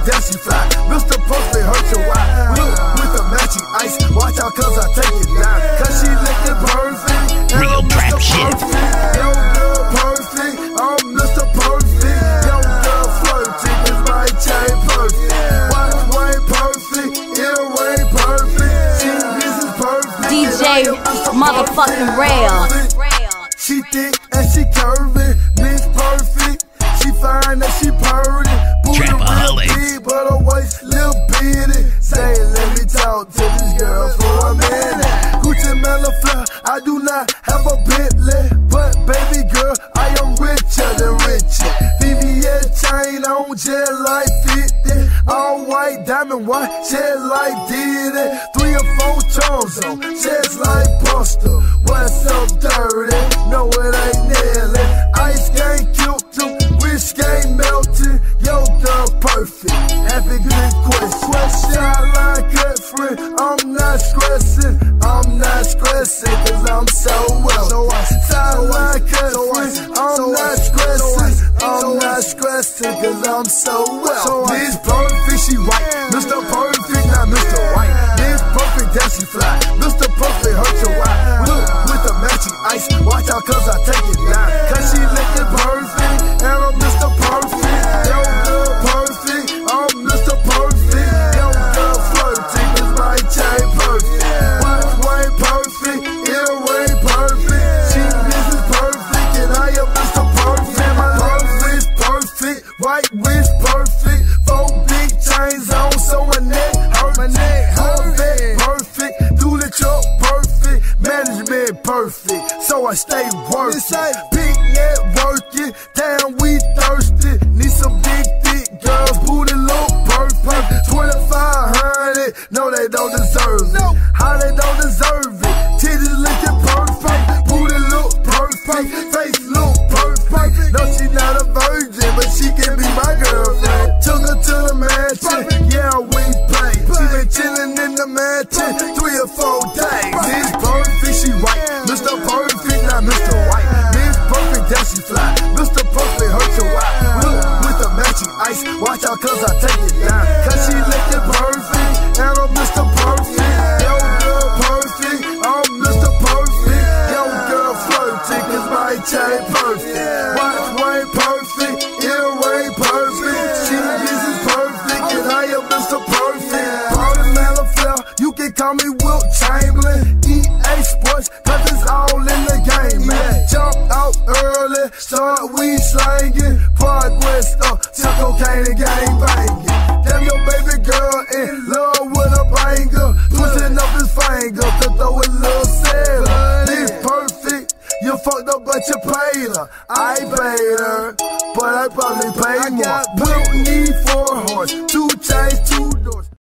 perfect, then she fly. Mr. Perfect hurt your eye. Look, with the matching ice. Watch out, cause I take it down. Cause she looking perfect. and Real I'm trap Mr. shit. Perfect. Yo, girl, perfect. I'm Mr. Perfect. Yo, girl, flirting is my chain perfect. Watch Wayne perfect. Ear perfect. She Mrs. Perfect. DJ and I am Mr. motherfucking Perfect. Rail. She thick and she curvy, Miss Perfect. She fine and she I do not have a Bentley, but baby girl, I am richer than Richie. VVS chain on jet like 50. All white diamond watch, jet like Diddy. Three or four charms on, chest like Busta. What's up, dirty? No, it ain't Nelly. Ice game killed them, wish game melted. Yo, girl, perfect. Happy good question. Sideline cut friend, I'm not stressing. I'm not stressing, cause I'm so well. Friend, I'm not stressing. I'm not stressing, cause I'm so well. This perfect, she white. Mr. Perfect, not Mr. White. This perfect, that she fly. Mr. Perfect, hurt your eye. Look, with the matching ice. Watch out, cause I take it down. Cause she looking perfect, right wrist perfect. Four big chains on, so my neck hurt. My neck hurt. perfect, Dually truck perfect, management perfect. So I stay working. Big networking, damn we thirsty. Need some big thick girls, booty look perfect. 2500, no they don't deserve it. She fly. Mr. Perfect, hurt your eye. Look, with the matching ice. Watch out, cause I take it down. Cause she looking perfect, and I'm Mr. Perfect. Yo, girl, perfect. I'm Mr. Perfect. Yo, girl, flirting, cause my chain perfect. Watch Wayne perfect, ear Wayne perfect. She is perfect, and I am Mr. Perfect. Party Malafly, you can call me cocaine and gang banging. Damn your baby girl in love with a banger. Pushing up his finger to throw a little sailor. This perfect. You fucked up, but you paid her. I paid her, but I probably paid more. Blue need four horse, two chains, two